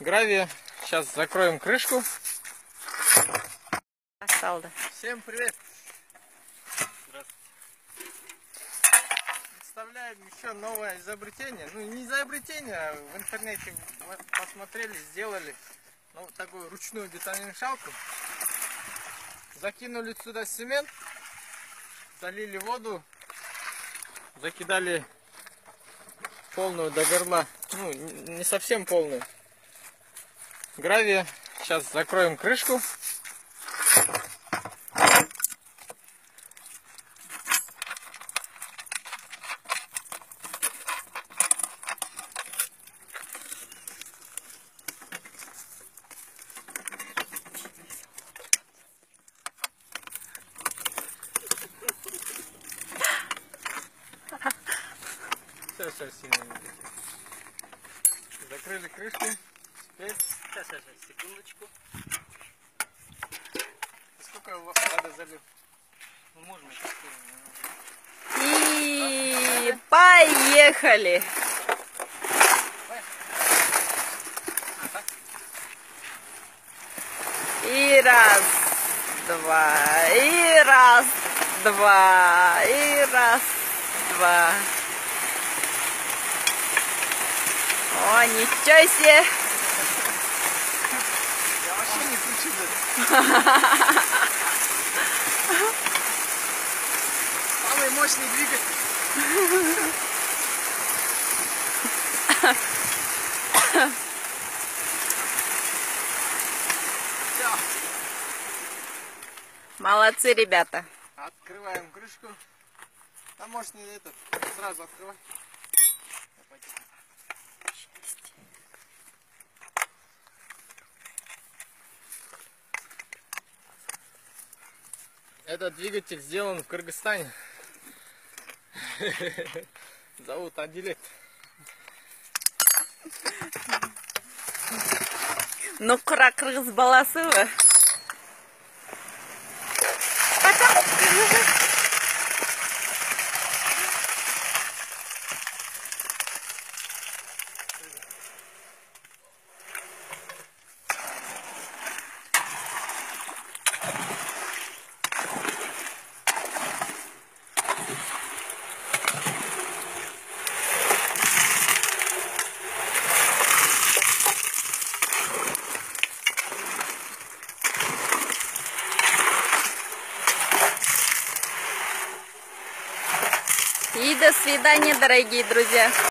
Гравия. Сейчас закроем крышку. Осталось. Всем привет! Представляем еще новое изобретение. Ну, не изобретение, а в интернете посмотрели, сделали. Ну, такую ручную бетономешалку. Закинули сюда цемент, залили воду, закидали полную до горла. Ну, не совсем полную. Гравия. Сейчас закроем крышку. Все, все, сильно. Закрыли крышку. Теперь Сейчас, сейчас, секундочку. сколько у вас надо залив? Ну, можно сейчас. И поехали. И раз, два, и раз, два, и раз, два. О, ничего себе! Я вообще не включил. Самый мощный двигатель. Молодцы, ребята. открываем крышку. А может не этот, сразу открывай. Этот двигатель сделан в Кыргызстане. Зовут Адилет. Ну, қыра қырғыз баласы вы. И до свидания, дорогие друзья.